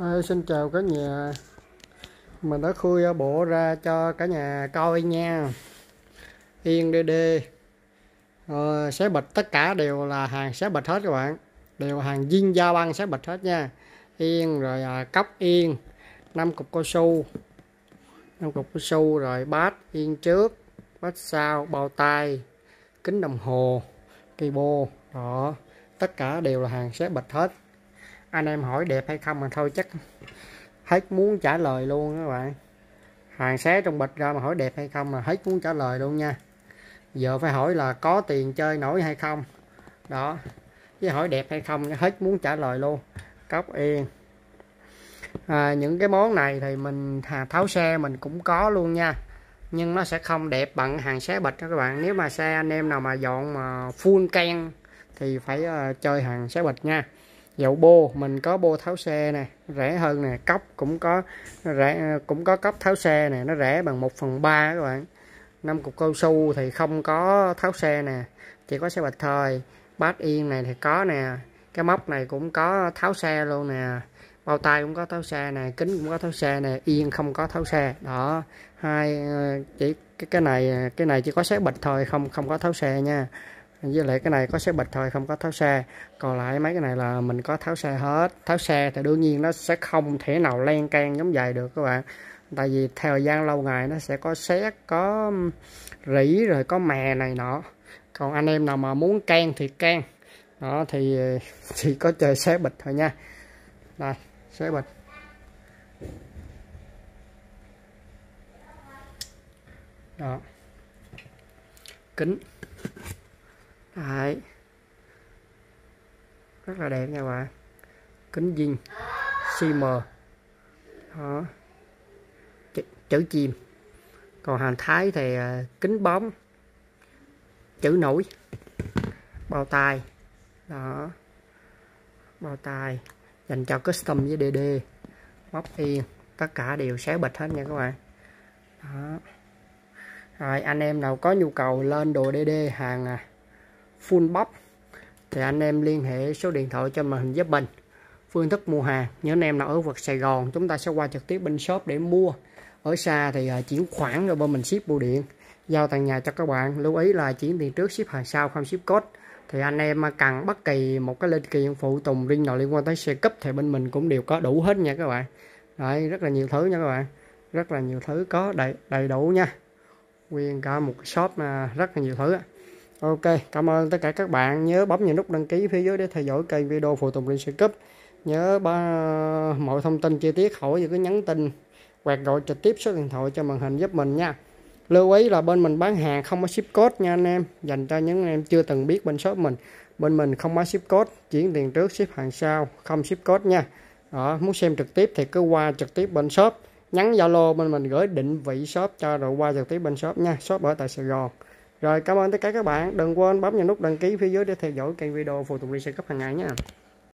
À, xin chào cả nhà. Mình đã khui bộ ra cho cả nhà coi nha. Yên dd ờ, xé bịch tất cả đều là hàng xé bịch hết các bạn. Đều hàng viên da băng xé bịch hết nha. Yên rồi à, cốc yên năm cục cao su. Năm cục cao su rồi bát yên trước bát sau bao tay kính đồng hồ cây bô đó tất cả đều là hàng xé bịch hết anh em hỏi đẹp hay không mà thôi chắc hết muốn trả lời luôn các bạn. Hàng xé trong bịch ra mà hỏi đẹp hay không là hết muốn trả lời luôn nha. Giờ phải hỏi là có tiền chơi nổi hay không. Đó với hỏi đẹp hay không hết muốn trả lời luôn. Cốc yên. À, những cái món này thì mình tháo xe mình cũng có luôn nha. Nhưng nó sẽ không đẹp bằng hàng xé bịch đó các bạn. Nếu mà xe anh em nào mà dọn mà full can thì phải uh, chơi hàng xé bịch nha dầu bô, mình có bô tháo xe nè, rẻ hơn nè, cốc cũng có, rẻ, cũng có cốc tháo xe nè, nó rẻ bằng 1 phần ba các bạn. Năm cục cao su thì không có tháo xe nè, chỉ có xe bạch thôi bát yên này thì có nè, cái móc này cũng có tháo xe luôn nè, bao tay cũng có tháo xe nè, kính cũng có tháo xe nè, yên không có tháo xe. Đó, hai ờ, chỉ, cái cái này ờ, cái này chỉ có xe bịch thôi không không có tháo xe nha với lại cái này có xé bịch thôi, không có tháo xe. Còn lại mấy cái này là mình có tháo xe hết. Tháo xe thì đương nhiên nó sẽ không thể nào len can giống vậy được các bạn. Tại vì thời gian lâu ngày nó sẽ có xét, có rỉ rồi có mè này nọ. Còn anh em nào mà muốn can thì can. Đó, thì chỉ có chơi xé bịch thôi nha. Đây xé bịch. Đó. Kính. Đấy. rất là đẹp nha bạn kính dinh. CM đó. Ch chữ chìm. Còn hàng thái thì uh, kính bóng. Chữ nổi. Bao tay. Đó. Bao tay. Dành cho custom với DD móc yên. Tất cả đều xé bịch hết nha các bạn. Đó. Rồi anh em nào có nhu cầu lên đồ DD hàng à, full box. Thì anh em liên hệ số điện thoại cho màn hình giúp mình. Phương thức mua hàng. Nhớ anh em nào ở vực Sài Gòn chúng ta sẽ qua trực tiếp bên shop để mua. Ở xa thì à, chuyển khoản rồi bên mình ship bưu điện. Giao tận nhà cho các bạn. Lưu ý là chuyển tiền trước ship hàng sau không ship code. Thì anh em à, cần bất kỳ một cái linh kiện phụ tùng riêng nào liên quan tới xe cấp thì bên mình cũng đều có đủ hết nha các bạn. Đấy, rất là nhiều thứ nha các bạn. Rất là nhiều thứ có đầy đầy đủ nha. Nguyên cả một shop mà rất là nhiều thứ Ok, cảm ơn tất cả các bạn. Nhớ bấm vào nút đăng ký phía dưới để theo dõi kênh video phụ tùng riêng xe cấp. Nhớ ba mọi thông tin chi tiết hỏi thì cứ nhắn tin hoặc gọi trực tiếp số điện thoại cho màn hình giúp mình nha. Lưu ý là bên mình bán hàng không có ship code nha anh em. Dành cho những anh em chưa từng biết bên shop mình. Bên mình không có ship code, chuyển tiền trước ship hàng sau, không ship code nha. Đó, muốn xem trực tiếp thì cứ qua trực tiếp bên shop. Nhắn Zalo bên mình gửi định vị shop cho rồi qua trực tiếp bên shop nha. Shop ở tại Sài Gòn. Rồi, cảm ơn tất cả các bạn. Đừng quên bấm vào nút đăng ký phía dưới để theo dõi kênh video phụ tùng đi xe cấp hàng ngày nha.